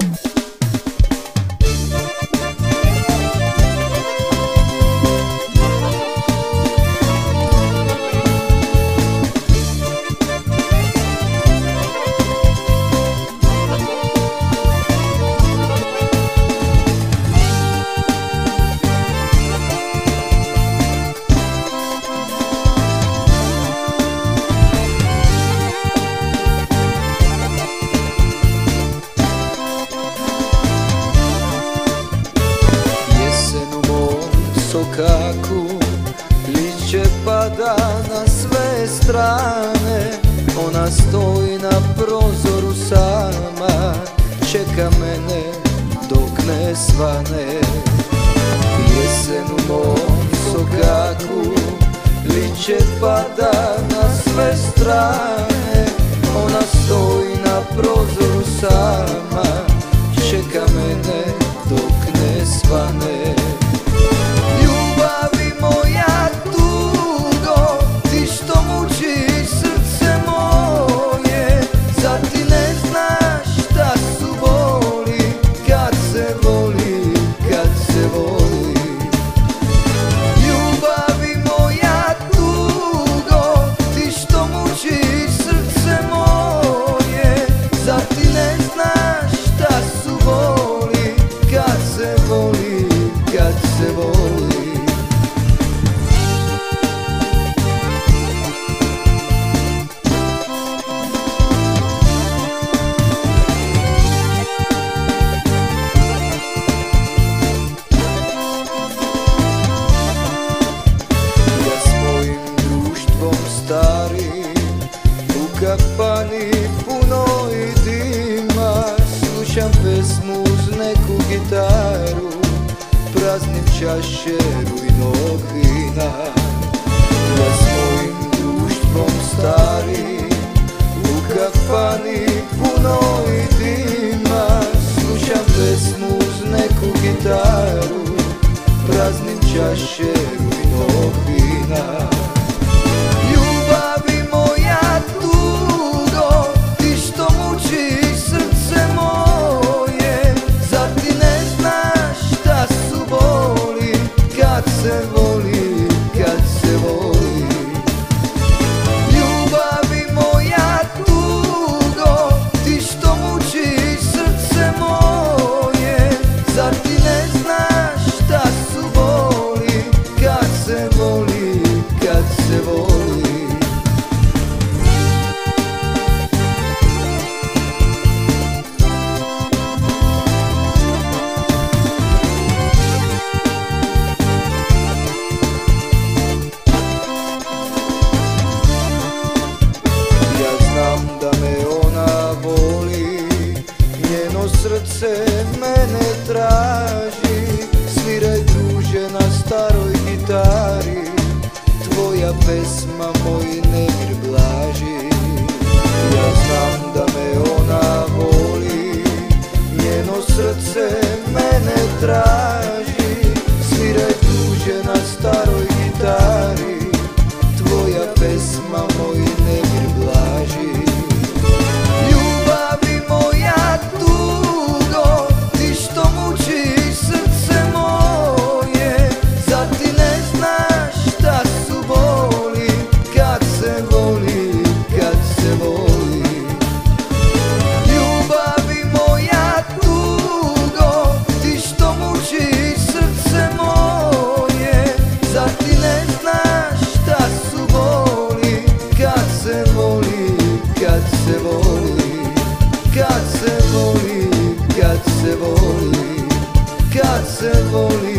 sokaku strane. Ona stoji na prozoru sama. Čeka mene dok ne svane. Jesen u mom sokaku Liće pada na sve strane kafani puno i dima. Slušam pesmu uz neku gitaru Praznim čaše rujnog vina Ja s mojim društvom stari U kafani puno i dima. Slušam pesmu uz neku gitaru Praznim čaše rujnog vina pésima moita. slowly